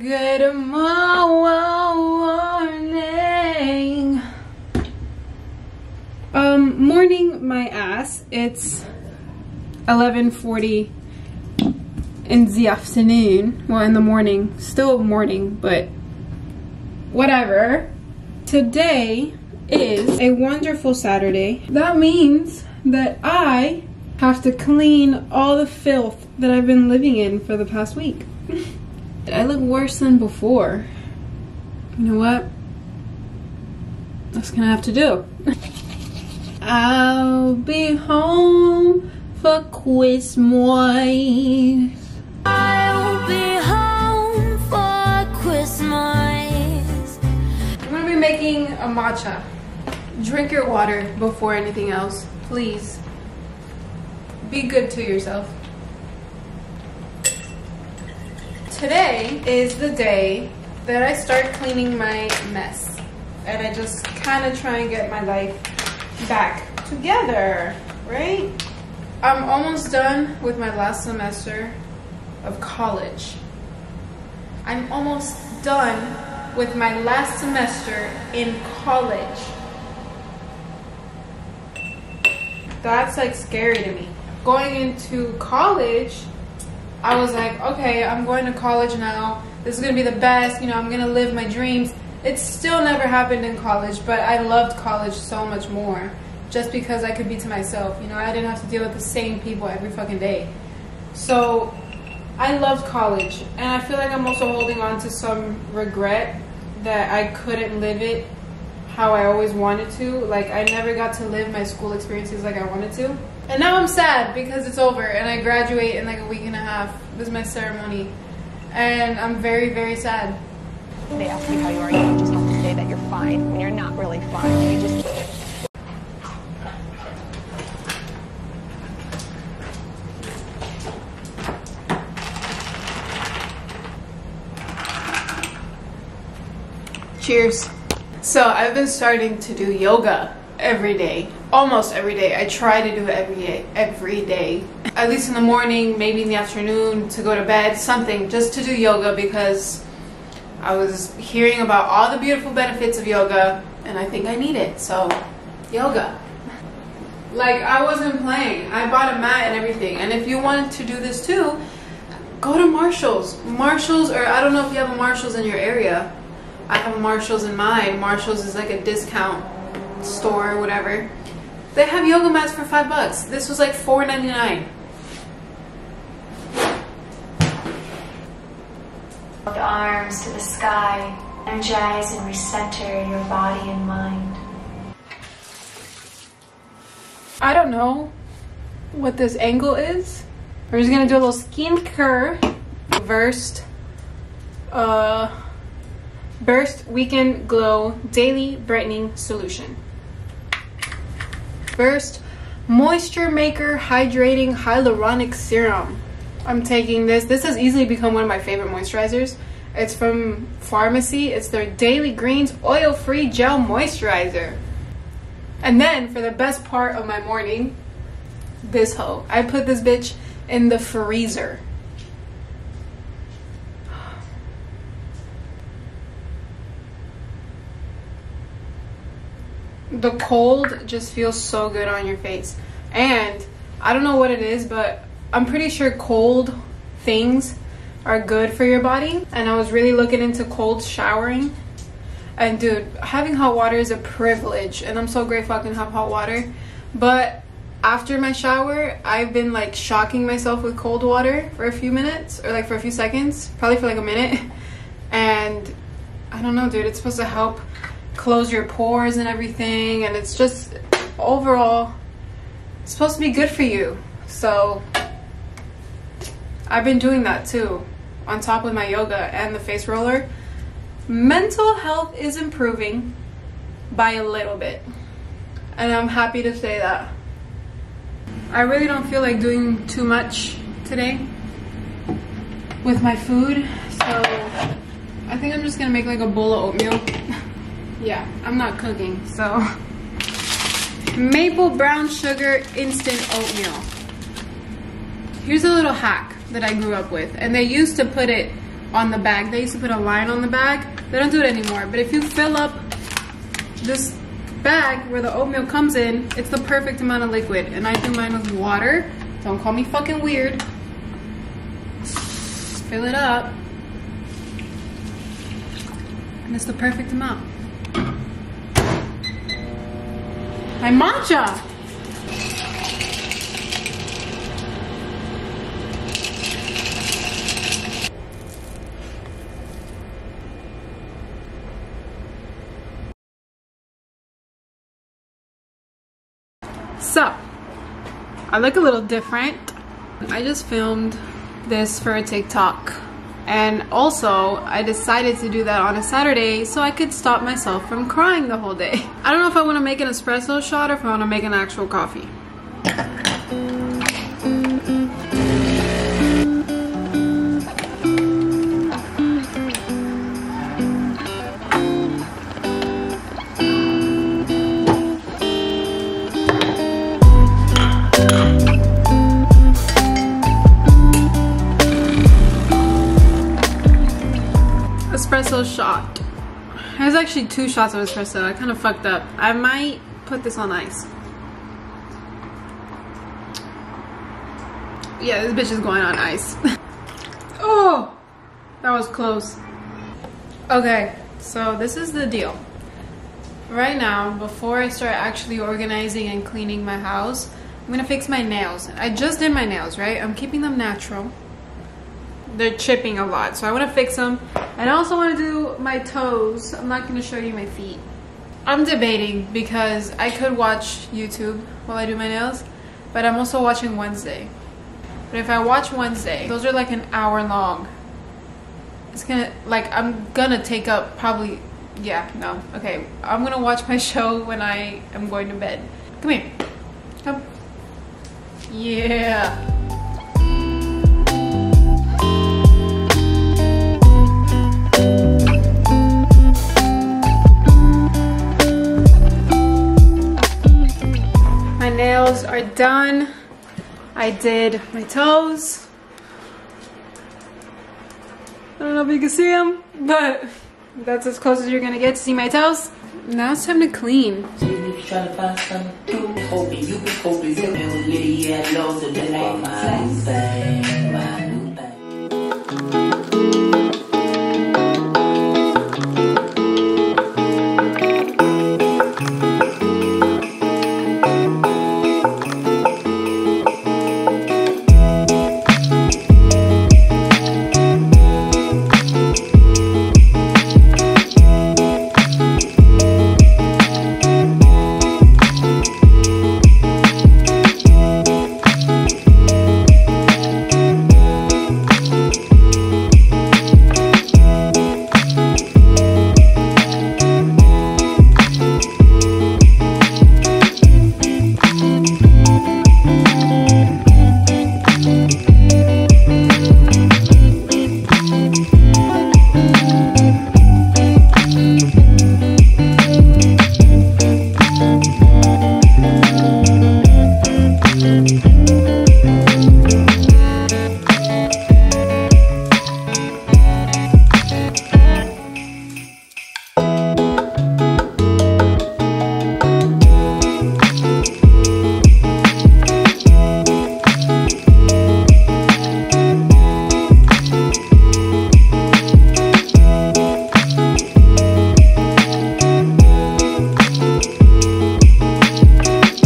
Good morning. Um, morning my ass. It's 11:40 in the afternoon. Well, in the morning. Still morning, but whatever. Today is a wonderful Saturday. That means that I have to clean all the filth that I've been living in for the past week. I look worse than before. You know what? That's gonna have to do. I'll be home for Christmas. I'll be home for Christmas. I'm gonna be making a matcha. Drink your water before anything else, please. Be good to yourself. Today is the day that I start cleaning my mess. And I just kind of try and get my life back together, right? I'm almost done with my last semester of college. I'm almost done with my last semester in college. That's like scary to me. Going into college, I was like, okay, I'm going to college now. This is gonna be the best, you know, I'm gonna live my dreams. It still never happened in college, but I loved college so much more just because I could be to myself. You know, I didn't have to deal with the same people every fucking day. So I loved college, and I feel like I'm also holding on to some regret that I couldn't live it how I always wanted to. Like, I never got to live my school experiences like I wanted to. And now I'm sad because it's over, and I graduate in like a week and a half. This is my ceremony, and I'm very, very sad. They ask you how you are, you just have to say that you're fine when you're not really fine. You just Cheers. So I've been starting to do yoga every day, almost every day. I try to do it every day, every day. At least in the morning, maybe in the afternoon to go to bed, something just to do yoga because I was hearing about all the beautiful benefits of yoga and I think I need it. So, yoga. Like I wasn't playing. I bought a mat and everything. And if you wanted to do this too, go to Marshalls. Marshalls or I don't know if you have a Marshalls in your area. I have Marshalls in mine. Marshalls is like a discount store or whatever. They have yoga mats for five bucks. This was like four ninety nine. The arms to the sky, energize and recenter your body and mind. I don't know what this angle is. We're just gonna do a little skincare versed uh burst weekend glow daily brightening solution. First, moisture maker hydrating hyaluronic serum. I'm taking this. This has easily become one of my favorite moisturizers. It's from Farmacy. It's their Daily Greens oil-free gel moisturizer. And then for the best part of my morning, this hoe. I put this bitch in the freezer. The cold just feels so good on your face. And I don't know what it is, but I'm pretty sure cold things are good for your body. And I was really looking into cold showering. And dude, having hot water is a privilege. And I'm so grateful I can have hot water. But after my shower, I've been like shocking myself with cold water for a few minutes or like for a few seconds, probably for like a minute. And I don't know, dude, it's supposed to help close your pores and everything. And it's just overall it's supposed to be good for you. So I've been doing that too on top of my yoga and the face roller. Mental health is improving by a little bit. And I'm happy to say that. I really don't feel like doing too much today with my food. So I think I'm just gonna make like a bowl of oatmeal. yeah, I'm not cooking, so. Maple brown sugar instant oatmeal. Here's a little hack that I grew up with. And they used to put it on the bag. They used to put a line on the bag. They don't do it anymore. But if you fill up this bag where the oatmeal comes in, it's the perfect amount of liquid. And I do mine with water. Don't call me fucking weird. Fill it up. And it's the perfect amount. My matcha! So, I look a little different. I just filmed this for a TikTok. And also, I decided to do that on a Saturday so I could stop myself from crying the whole day. I don't know if I want to make an espresso shot or if I want to make an actual coffee. Shot. There's actually two shots of espresso. I kind of fucked up. I might put this on ice. Yeah, this bitch is going on ice. oh, that was close. Okay, so this is the deal. Right now, before I start actually organizing and cleaning my house, I'm gonna fix my nails. I just did my nails, right? I'm keeping them natural they're chipping a lot so I want to fix them and I also want to do my toes. I'm not going to show you my feet. I'm debating because I could watch YouTube while I do my nails but I'm also watching Wednesday. But if I watch Wednesday those are like an hour long. It's gonna like I'm gonna take up probably yeah no okay. I'm gonna watch my show when I am going to bed. Come here. Come. Yeah nails are done. I did my toes. I don't know if you can see them, but that's as close as you're gonna get to see my toes. Now it's time to clean.